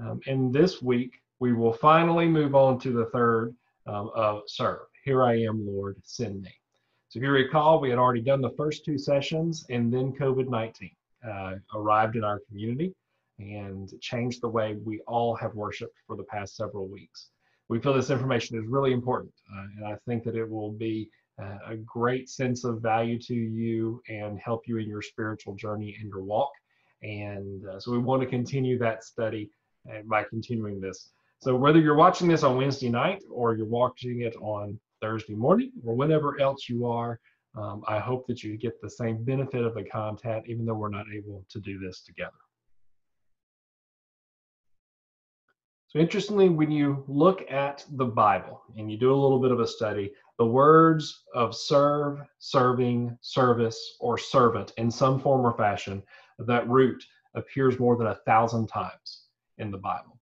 Um, and this week, we will finally move on to the third um, of serve. Here I am, Lord, send me. So if you recall, we had already done the first two sessions, and then COVID 19 uh, arrived in our community and changed the way we all have worshiped for the past several weeks. We feel this information is really important, uh, and I think that it will be uh, a great sense of value to you and help you in your spiritual journey and your walk. And uh, so we want to continue that study by continuing this. So whether you're watching this on Wednesday night or you're watching it on Thursday morning or whenever else you are, um, I hope that you get the same benefit of the content, even though we're not able to do this together. So interestingly, when you look at the Bible and you do a little bit of a study, the words of serve, serving, service, or servant in some form or fashion, that root appears more than a thousand times in the Bible.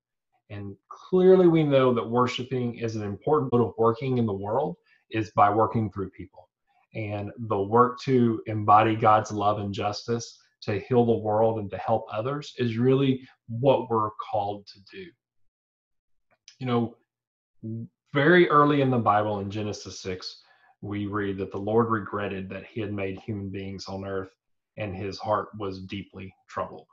And clearly we know that worshiping is an important mode of working in the world is by working through people. And the work to embody God's love and justice, to heal the world and to help others is really what we're called to do you know, very early in the Bible in Genesis 6, we read that the Lord regretted that he had made human beings on earth and his heart was deeply troubled.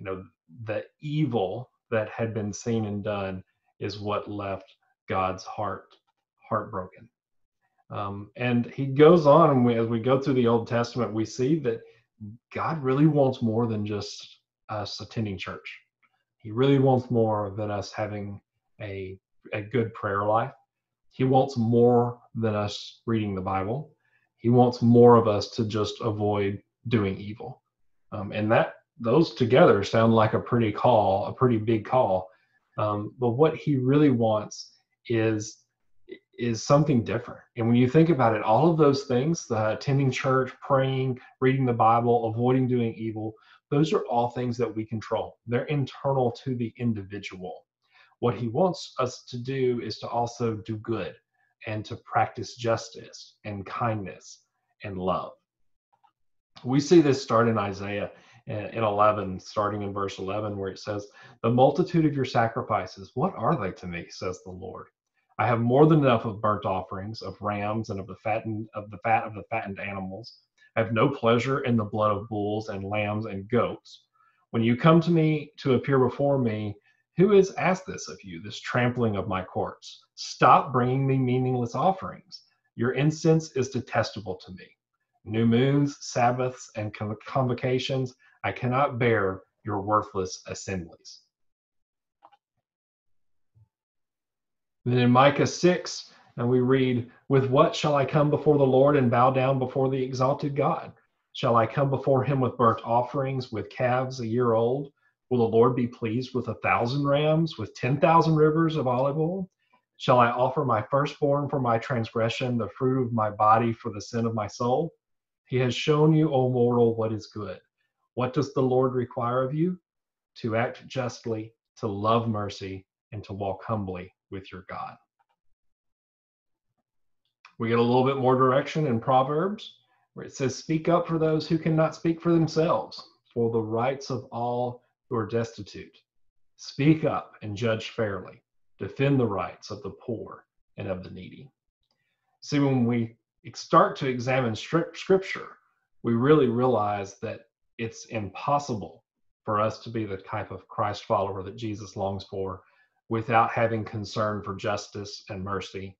You know, the evil that had been seen and done is what left God's heart heartbroken. Um, and he goes on, and we, as we go through the Old Testament, we see that God really wants more than just us attending church. He really wants more than us having a, a good prayer life. He wants more than us reading the Bible. He wants more of us to just avoid doing evil. Um, and that those together sound like a pretty call, a pretty big call. Um, but what he really wants is is something different. And when you think about it, all of those things, the attending church, praying, reading the Bible, avoiding doing evil, those are all things that we control. They're internal to the individual. What he wants us to do is to also do good and to practice justice and kindness and love. We see this start in Isaiah in 11, starting in verse 11, where it says, The multitude of your sacrifices, what are they to me, says the Lord? I have more than enough of burnt offerings, of rams, and of the fattened of the fat of the fattened animals. I have no pleasure in the blood of bulls and lambs and goats. When you come to me to appear before me, who has asked this of you, this trampling of my courts? Stop bringing me meaningless offerings. Your incense is detestable to me. New moons, Sabbaths, and convocations, I cannot bear your worthless assemblies. Then in Micah 6, and we read, With what shall I come before the Lord and bow down before the exalted God? Shall I come before him with burnt offerings, with calves a year old? Will the Lord be pleased with a thousand rams, with 10,000 rivers of olive oil? Shall I offer my firstborn for my transgression, the fruit of my body for the sin of my soul? He has shown you, O mortal, what is good. What does the Lord require of you? To act justly, to love mercy, and to walk humbly with your God. We get a little bit more direction in Proverbs, where it says, Speak up for those who cannot speak for themselves, for the rights of all who are destitute. Speak up and judge fairly. Defend the rights of the poor and of the needy. See, when we start to examine scripture, we really realize that it's impossible for us to be the type of Christ follower that Jesus longs for without having concern for justice and mercy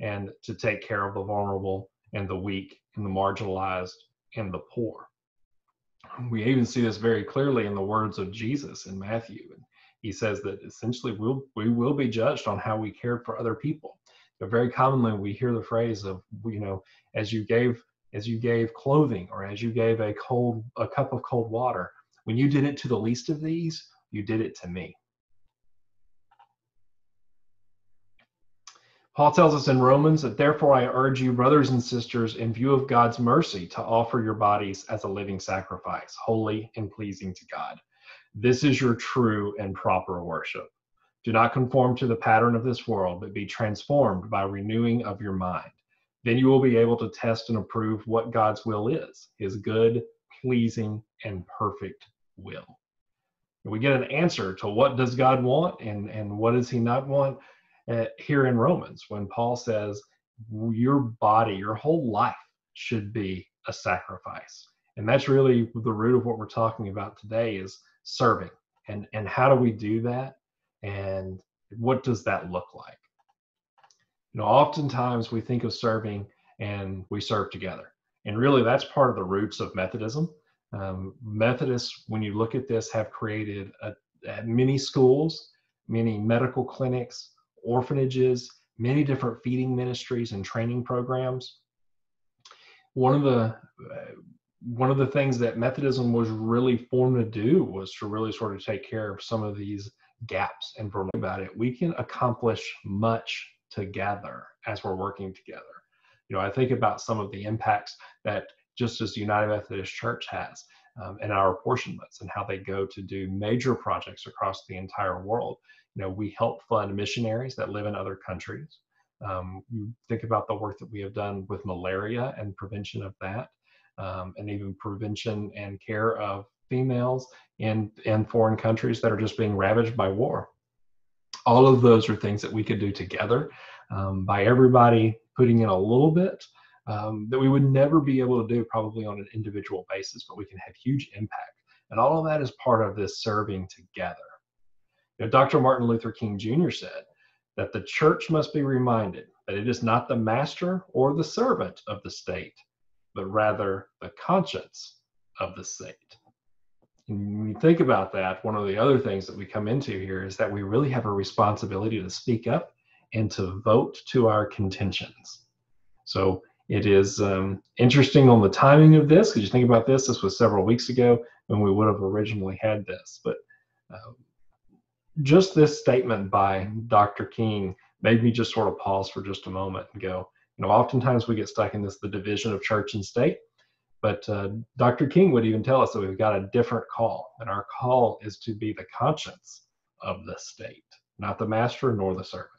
and to take care of the vulnerable and the weak and the marginalized and the poor we even see this very clearly in the words of Jesus in Matthew. And he says that essentially we'll, we will be judged on how we cared for other people. But very commonly we hear the phrase of, you know, as you gave as you gave clothing or as you gave a cold a cup of cold water, when you did it to the least of these, you did it to me. Paul tells us in Romans that therefore I urge you, brothers and sisters, in view of God's mercy, to offer your bodies as a living sacrifice, holy and pleasing to God. This is your true and proper worship. Do not conform to the pattern of this world, but be transformed by renewing of your mind. Then you will be able to test and approve what God's will is, his good, pleasing, and perfect will. And we get an answer to what does God want and, and what does he not want uh, here in Romans when Paul says your body, your whole life should be a sacrifice. And that's really the root of what we're talking about today is serving. And, and how do we do that? And what does that look like? You know, oftentimes we think of serving and we serve together. And really, that's part of the roots of Methodism. Um, Methodists, when you look at this, have created a, a many schools, many medical clinics, orphanages, many different feeding ministries and training programs. One of the uh, one of the things that Methodism was really formed to do was to really sort of take care of some of these gaps. And for about it, we can accomplish much together as we're working together. You know, I think about some of the impacts that just as United Methodist Church has um, and our apportionments and how they go to do major projects across the entire world. You know, we help fund missionaries that live in other countries. Um, you think about the work that we have done with malaria and prevention of that, um, and even prevention and care of females in, in foreign countries that are just being ravaged by war. All of those are things that we could do together um, by everybody putting in a little bit um, that we would never be able to do probably on an individual basis, but we can have huge impact. And all of that is part of this serving together. You know, Dr. Martin Luther King Jr. said that the church must be reminded that it is not the master or the servant of the state, but rather the conscience of the state. And when you think about that, one of the other things that we come into here is that we really have a responsibility to speak up and to vote to our contentions. So it is um, interesting on the timing of this because you think about this, this was several weeks ago when we would have originally had this. But uh, just this statement by Dr. King made me just sort of pause for just a moment and go, you know, oftentimes we get stuck in this the division of church and state. But uh, Dr. King would even tell us that we've got a different call, and our call is to be the conscience of the state, not the master nor the servant.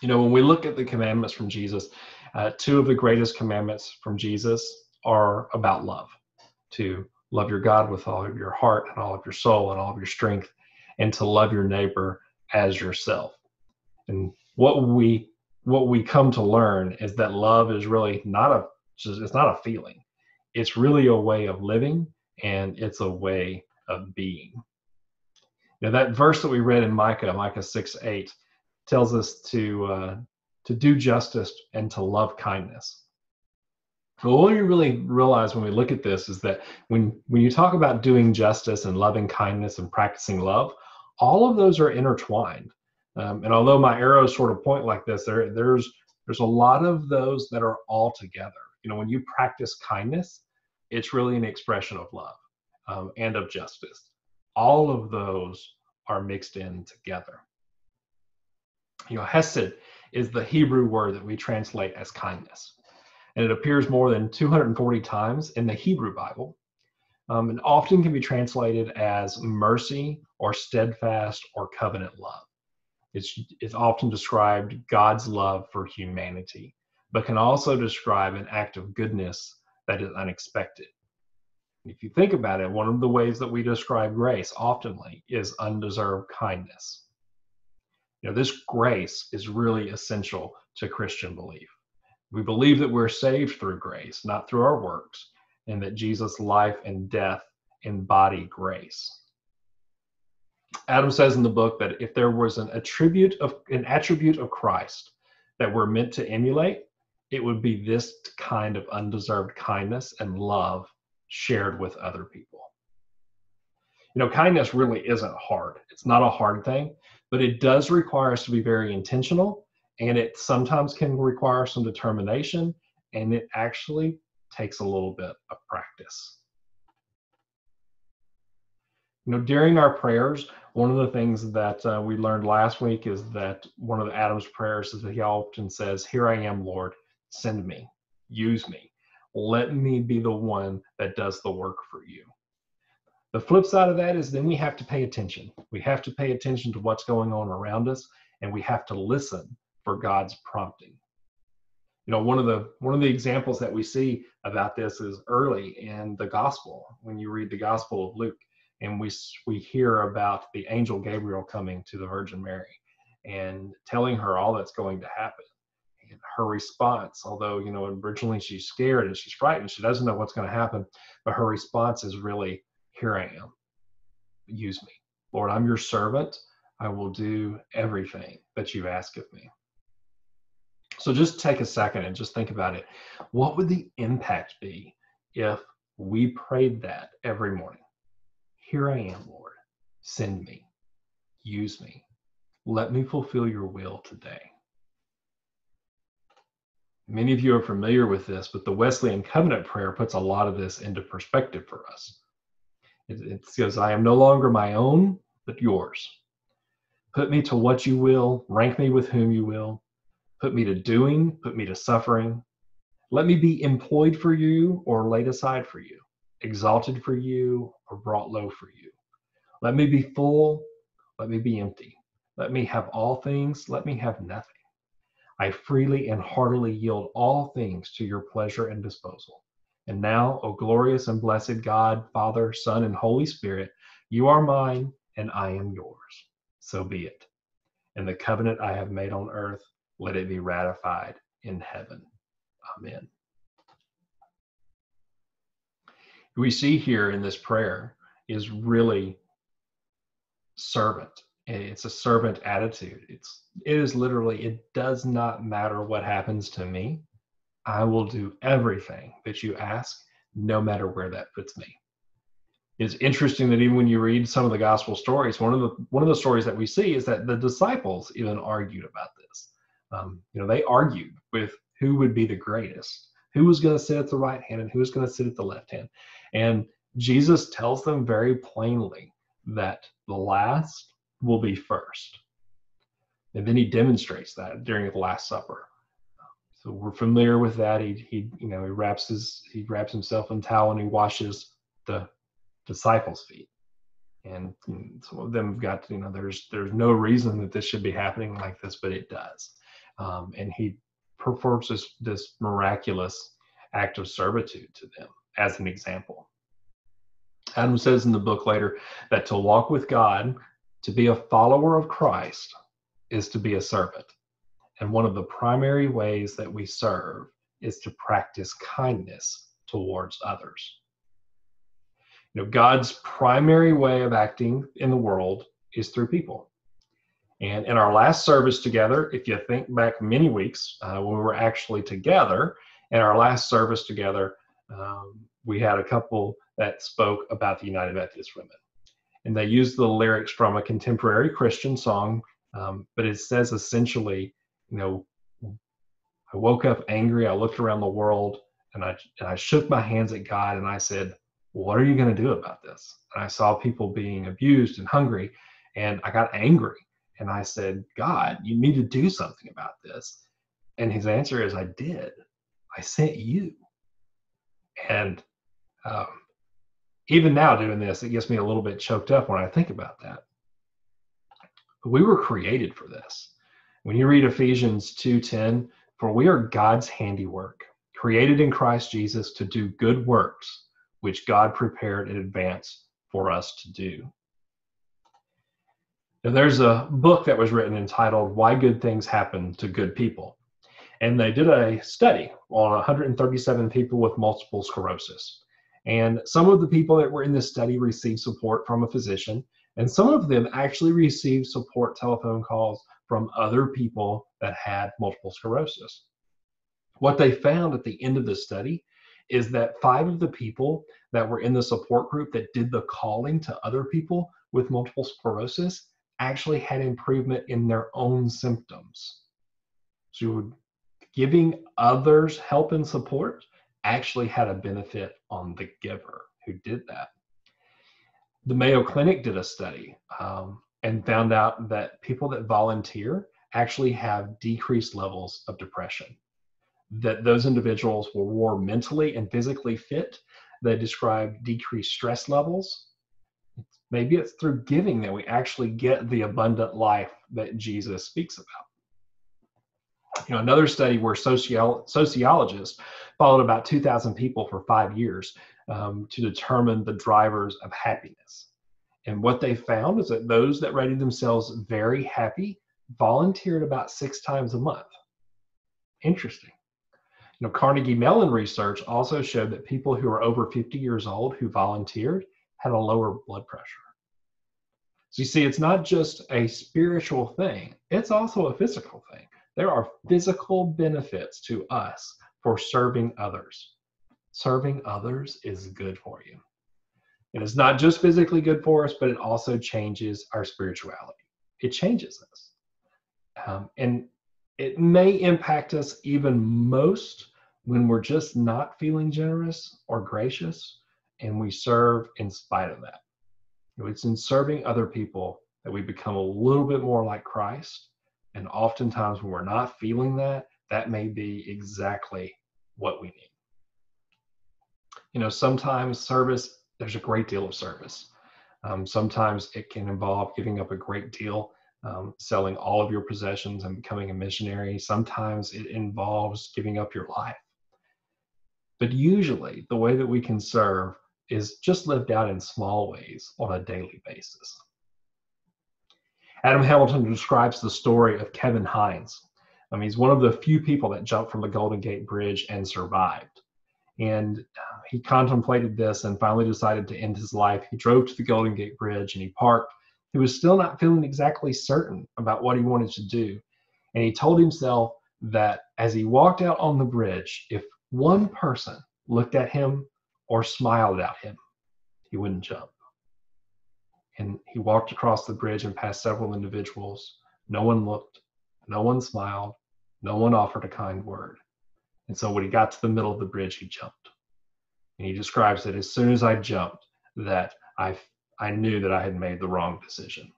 You know, when we look at the commandments from Jesus, uh, two of the greatest commandments from Jesus are about love to love your God with all of your heart and all of your soul and all of your strength, and to love your neighbor as yourself. And what we what we come to learn is that love is really not a just it's not a feeling. It's really a way of living and it's a way of being. Now that verse that we read in Micah, Micah 6 8, tells us to uh, to do justice and to love kindness. But what we really realize when we look at this is that when when you talk about doing justice and loving kindness and practicing love, all of those are intertwined. Um, and although my arrows sort of point like this, there there's there's a lot of those that are all together. You know, when you practice kindness, it's really an expression of love um, and of justice. All of those are mixed in together you know, hesed is the Hebrew word that we translate as kindness. And it appears more than 240 times in the Hebrew Bible. Um, and often can be translated as mercy or steadfast or covenant love. It's, it's often described God's love for humanity, but can also describe an act of goodness that is unexpected. If you think about it, one of the ways that we describe grace oftenly is undeserved kindness. You know, this grace is really essential to Christian belief. We believe that we're saved through grace, not through our works, and that Jesus' life and death embody grace. Adam says in the book that if there was an attribute of an attribute of Christ that we're meant to emulate, it would be this kind of undeserved kindness and love shared with other people. You know, kindness really isn't hard. It's not a hard thing but it does require us to be very intentional and it sometimes can require some determination and it actually takes a little bit of practice you know during our prayers one of the things that uh, we learned last week is that one of adam's prayers is that he often says here i am lord send me use me let me be the one that does the work for you the flip side of that is then we have to pay attention. We have to pay attention to what's going on around us and we have to listen for God's prompting. You know, one of the one of the examples that we see about this is early in the gospel. When you read the gospel of Luke, and we we hear about the angel Gabriel coming to the Virgin Mary and telling her all that's going to happen. Her response, although you know originally she's scared and she's frightened, she doesn't know what's going to happen, but her response is really, "Here I am. Use me, Lord. I'm your servant. I will do everything that you ask of me." So just take a second and just think about it. What would the impact be if we prayed that every morning? Here I am, Lord. Send me. Use me. Let me fulfill your will today. Many of you are familiar with this, but the Wesleyan covenant prayer puts a lot of this into perspective for us. It, it says, I am no longer my own, but yours. Put me to what you will, rank me with whom you will, put me to doing, put me to suffering. Let me be employed for you or laid aside for you, exalted for you or brought low for you. Let me be full, let me be empty. Let me have all things, let me have nothing. I freely and heartily yield all things to your pleasure and disposal. And now, O glorious and blessed God, Father, Son, and Holy Spirit, you are mine and I am yours. So be it. And the covenant I have made on earth, let it be ratified in heaven. Amen. We see here in this prayer is really servant it's a servant attitude. It's it is literally it does not matter what happens to me. I will do everything that you ask no matter where that puts me. It's interesting that even when you read some of the gospel stories one of the one of the stories that we see is that the disciples even argued about this. Um, you know they argued with who would be the greatest who was going to sit at the right hand and who was going to sit at the left hand. And jesus tells them very plainly that the last will be first. And then he demonstrates that during the Last Supper. So we're familiar with that. He, he you know, he wraps his he wraps himself in towel and he washes the disciples' feet. And some of them have got, you know, there's there's no reason that this should be happening like this, but it does. Um, and he performs this this miraculous act of servitude to them as an example. Adam says in the book later that to walk with God to be a follower of Christ is to be a servant. And one of the primary ways that we serve is to practice kindness towards others. You know, God's primary way of acting in the world is through people. And in our last service together, if you think back many weeks uh, when we were actually together, in our last service together, um, we had a couple that spoke about the United Methodist Women and they use the lyrics from a contemporary Christian song, um, but it says essentially, you know, I woke up angry. I looked around the world and I and I shook my hands at God and I said, "What are you going to do about this?" And I saw people being abused and hungry, and I got angry and I said, "God, you need to do something about this." And His answer is, "I did. I sent you." And um, even now doing this, it gets me a little bit choked up when I think about that. We were created for this. When you read Ephesians 2:10, for we are God's handiwork, created in Christ Jesus to do good works, which God prepared in advance for us to do. Now, there's a book that was written entitled Why Good Things Happen to Good People. And they did a study on 137 people with multiple sclerosis. And some of the people that were in this study received support from a physician, and some of them actually received support telephone calls from other people that had multiple sclerosis. What they found at the end of the study is that five of the people that were in the support group that did the calling to other people with multiple sclerosis actually had improvement in their own symptoms. So giving others help and support actually had a benefit on the giver who did that. The Mayo Clinic did a study um, and found out that people that volunteer actually have decreased levels of depression. That those individuals were more mentally and physically fit. They describe decreased stress levels. Maybe it's through giving that we actually get the abundant life that Jesus speaks about you know, another study where sociolo- sociologists followed about 2,000 people for five years um, to determine the drivers of happiness. And what they found is that those that rated themselves very happy volunteered about six times a month. Interesting. You know, Carnegie Mellon research also showed that people who are over 50 years old who volunteered had a lower blood pressure. So you see, it's not just a spiritual thing, it's also a physical thing. There are physical benefits to us for serving others. Serving others is good for you. And it's not just physically good for us, but it also changes our spirituality. It changes us. Um, and it may impact us even most when we're just not feeling generous or gracious and we serve in spite of that. It's in serving other people that we become a little bit more like Christ. And oftentimes, when we're not feeling that, that may be exactly what we need. You know, sometimes service, there's a great deal of service. Um, sometimes it can involve giving up a great deal, um, selling all of your possessions and becoming a missionary. Sometimes it involves giving up your life. But usually, the way that we can serve is just lived out in small ways on a daily basis. Adam Hamilton describes the story of Kevin Hines. Um, he's one of the few people that jumped from the Golden Gate Bridge and survived. And uh, he contemplated this and finally decided to end his life. He drove to the Golden Gate Bridge and he parked. He was still not feeling exactly certain about what he wanted to do. And he told himself that as he walked out on the bridge, if one person looked at him or smiled at him, he wouldn't jump. And he walked across the bridge and passed several individuals. No one looked, no one smiled, no one offered a kind word. And so when he got to the middle of the bridge, he jumped. And he describes that as soon as I jumped, that I, I knew that I had made the wrong decision.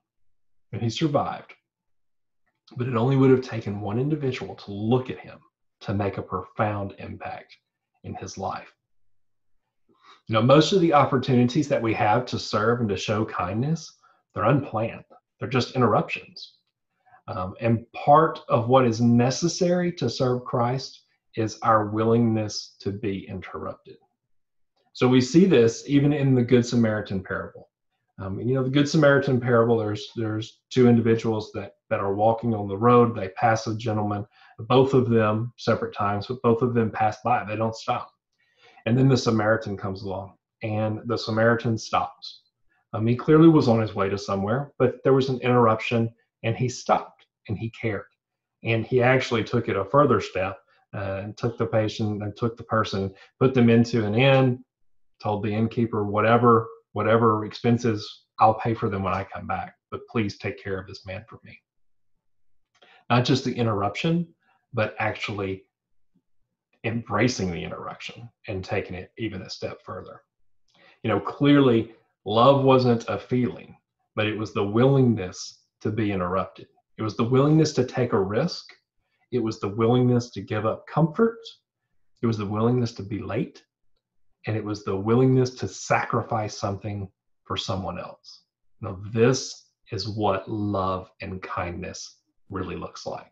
And he survived. But it only would have taken one individual to look at him to make a profound impact in his life. You know, most of the opportunities that we have to serve and to show kindness, they're unplanned. They're just interruptions. Um, and part of what is necessary to serve Christ is our willingness to be interrupted. So we see this even in the Good Samaritan parable. Um, you know, the Good Samaritan parable, there's there's two individuals that that are walking on the road. They pass a gentleman, both of them separate times, but both of them pass by. They don't stop. And then the Samaritan comes along, and the Samaritan stops. Um, he clearly was on his way to somewhere, but there was an interruption, and he stopped and he cared. And he actually took it a further step uh, and took the patient and took the person, put them into an inn, told the innkeeper, whatever, whatever expenses, I'll pay for them when I come back, but please take care of this man for me. Not just the interruption, but actually embracing the interruption and taking it even a step further. You know, clearly love wasn't a feeling, but it was the willingness to be interrupted. It was the willingness to take a risk. It was the willingness to give up comfort. It was the willingness to be late. And it was the willingness to sacrifice something for someone else. Now, this is what love and kindness really looks like.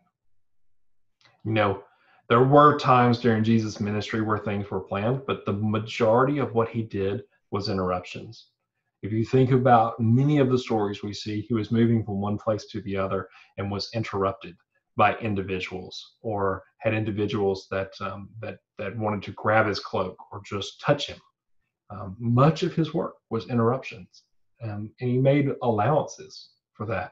You know, there were times during Jesus' ministry where things were planned, but the majority of what he did was interruptions. If you think about many of the stories we see, he was moving from one place to the other and was interrupted by individuals or had individuals that um, that that wanted to grab his cloak or just touch him. Um, much of his work was interruptions, um, and he made allowances for that.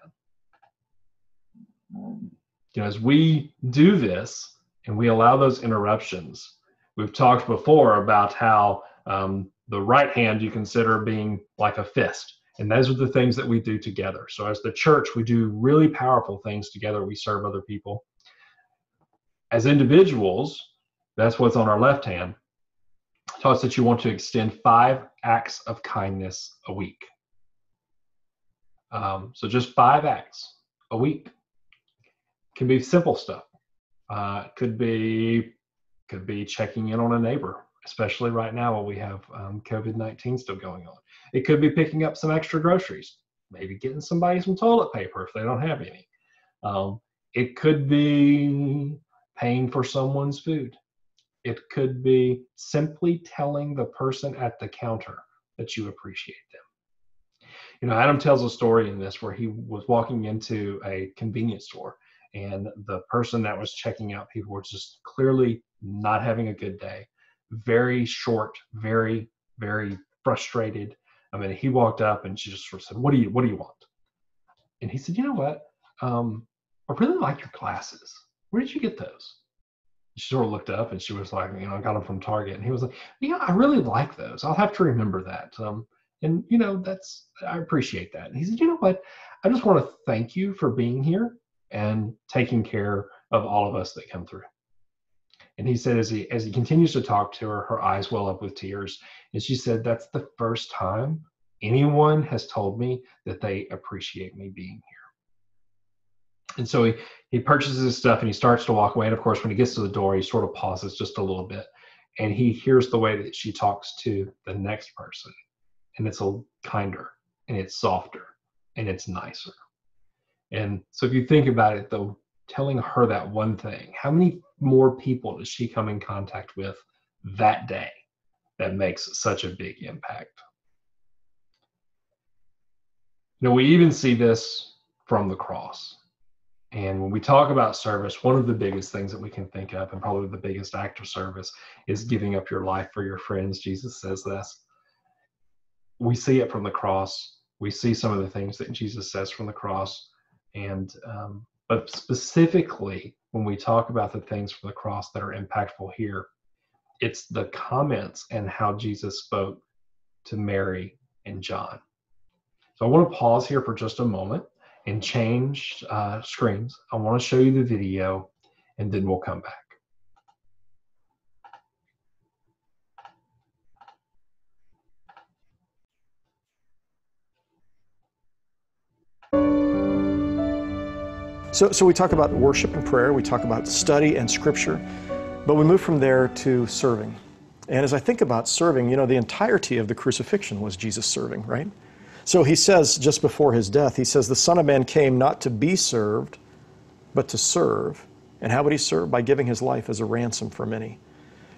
You know, as we do this, and we allow those interruptions. We've talked before about how um, the right hand you consider being like a fist. And those are the things that we do together. So, as the church, we do really powerful things together. We serve other people. As individuals, that's what's on our left hand. Tell us that you want to extend five acts of kindness a week. Um, so, just five acts a week. Can be simple stuff. Uh, could be could be checking in on a neighbor, especially right now while we have um, COVID nineteen still going on. It could be picking up some extra groceries, maybe getting somebody some toilet paper if they don't have any. Um, it could be paying for someone's food. It could be simply telling the person at the counter that you appreciate them. You know, Adam tells a story in this where he was walking into a convenience store and the person that was checking out people were just clearly not having a good day, very short, very, very frustrated. I mean, he walked up and she just sort of said, "What do you What do you want?" And he said, "You know what? Um, I really like your glasses. Where did you get those?" She sort of looked up and she was like, "You know, I got them from Target." And he was like, "Yeah, I really like those. I'll have to remember that." Um, and you know, that's I appreciate that. And he said, "You know what? I just want to thank you for being here and taking care of all of us that come through." And he said, as he as he continues to talk to her, her eyes well up with tears, and she said, "That's the first time anyone has told me that they appreciate me being here." And so he he purchases his stuff and he starts to walk away. And of course, when he gets to the door, he sort of pauses just a little bit, and he hears the way that she talks to the next person, and it's a kinder, and it's softer, and it's nicer. And so if you think about it, though, telling her that one thing, how many more people does she come in contact with that day that makes such a big impact? Know, we even see this from the cross. And when we talk about service, one of the biggest things that we can think of, and probably the biggest act of service, is giving up your life for your friends. Jesus says this. We see it from the cross. We see some of the things that Jesus says from the cross. And um, but specifically, when we talk about the things from the cross that are impactful here, it's the comments and how Jesus spoke to Mary and John. So I want to pause here for just a moment and change uh, screens. I want to show you the video and then we'll come back. So, so we talk about worship and prayer, we talk about study and scripture, but we move from there to serving. And as I think about serving, you know, the entirety of the crucifixion was Jesus serving, right? So he says just before his death, he says, The Son of Man came not to be served, but to serve. And how would he serve? By giving his life as a ransom for many.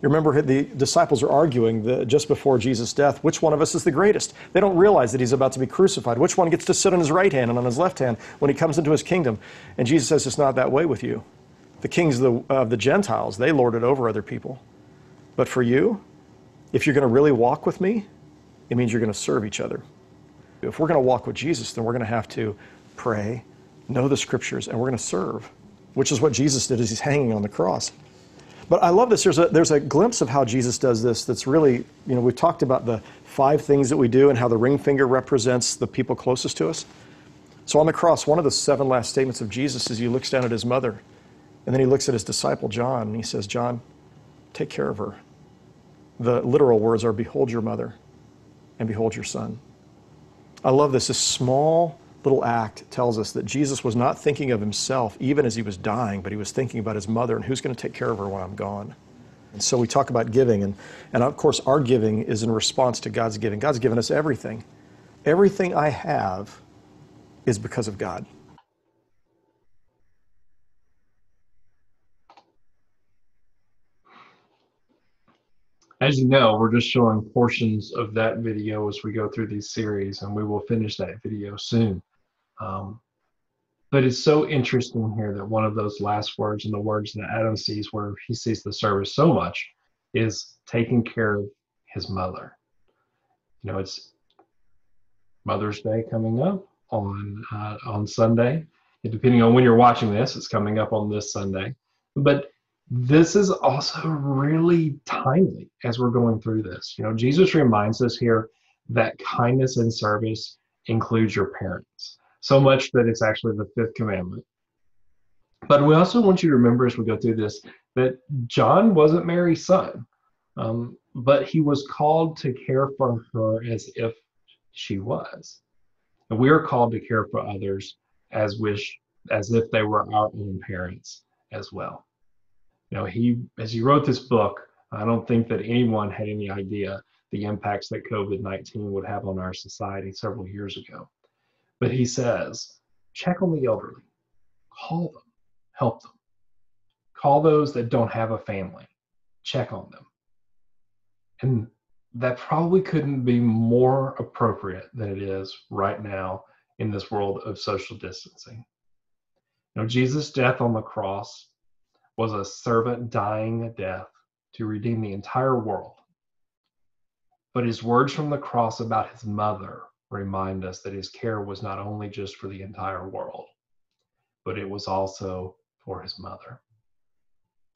You remember the disciples are arguing the, just before Jesus' death, which one of us is the greatest? They don't realize that he's about to be crucified. Which one gets to sit on his right hand and on his left hand when he comes into his kingdom? And Jesus says, It's not that way with you. The kings of the, of the Gentiles, they lord it over other people. But for you, if you're going to really walk with me, it means you're going to serve each other. If we're going to walk with Jesus, then we're going to have to pray, know the scriptures, and we're going to serve, which is what Jesus did as he's hanging on the cross. But I love this. There's a, there's a glimpse of how Jesus does this that's really, you know, we've talked about the five things that we do and how the ring finger represents the people closest to us. So on the cross, one of the seven last statements of Jesus is he looks down at his mother and then he looks at his disciple John and he says, John, take care of her. The literal words are, Behold your mother and behold your son. I love this. This small little act tells us that Jesus was not thinking of himself even as he was dying, but he was thinking about his mother and who's going to take care of her when I'm gone. And so we talk about giving, and, and of course, our giving is in response to God's giving. God's given us everything. Everything I have is because of God. As you know, we're just showing portions of that video as we go through these series, and we will finish that video soon. Um, but it's so interesting here that one of those last words and the words that Adam sees, where he sees the service so much, is taking care of his mother. You know, it's Mother's Day coming up on uh, on Sunday. And depending on when you're watching this, it's coming up on this Sunday. But this is also really timely as we're going through this. You know, Jesus reminds us here that kindness and service includes your parents so much that it's actually the fifth commandment. But we also want you to remember as we go through this that John wasn't Mary's son, um, but he was called to care for her as if she was. And we are called to care for others as wish as if they were our own parents as well. You know, he as he wrote this book, I don't think that anyone had any idea the impacts that COVID-19 would have on our society several years ago. But he says, check on the elderly, call them, help them. Call those that don't have a family, check on them. And that probably couldn't be more appropriate than it is right now in this world of social distancing. Know, Jesus' death on the cross was a servant dying a death to redeem the entire world. But his words from the cross about his mother remind us that his care was not only just for the entire world, but it was also for his mother.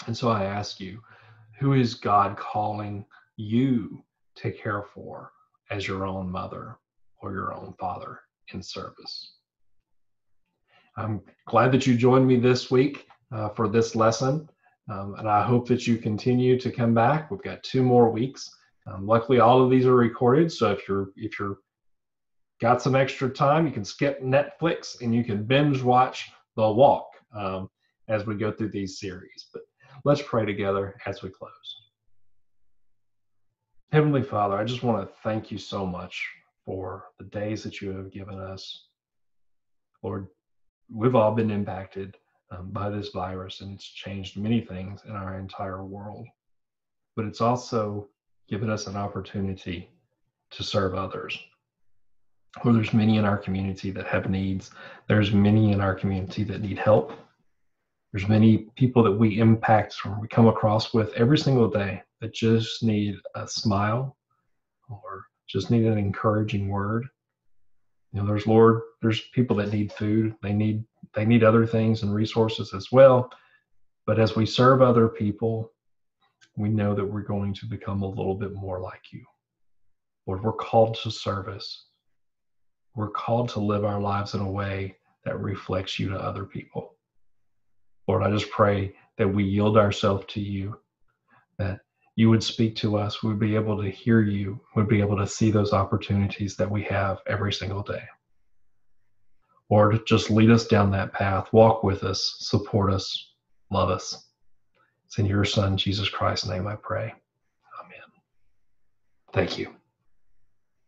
And so I ask you, who is God calling you to care for as your own mother or your own father in service? I'm glad that you joined me this week uh, for this lesson, um, and I hope that you continue to come back. We've got two more weeks. Um, luckily, all of these are recorded, so if you're if you're got some extra time, you can skip Netflix and you can binge watch The Walk um, as we go through these series. But let's pray together as we close. Heavenly Father, I just want to thank you so much for the days that you have given us. Lord, we've all been impacted um, by this virus and it's changed many things in our entire world. But it's also given us an opportunity to serve others. Where there's many in our community that have needs, there's many in our community that need help. There's many people that we impact or we come across with every single day that just need a smile or just need an encouraging word. You know, there's Lord, there's people that need food. They need they need other things and resources as well. But as we serve other people, we know that we're going to become a little bit more like you. Lord, we're called to service. We're called to live our lives in a way that reflects you to other people. Lord, I just pray that we yield ourselves to you, that you would speak to us, we'd be able to hear you, we'd be able to see those opportunities that we have every single day. Lord, just lead us down that path, walk with us, support us, love us. It's in your Son, Jesus Christ's name, I pray. Amen. Thank you.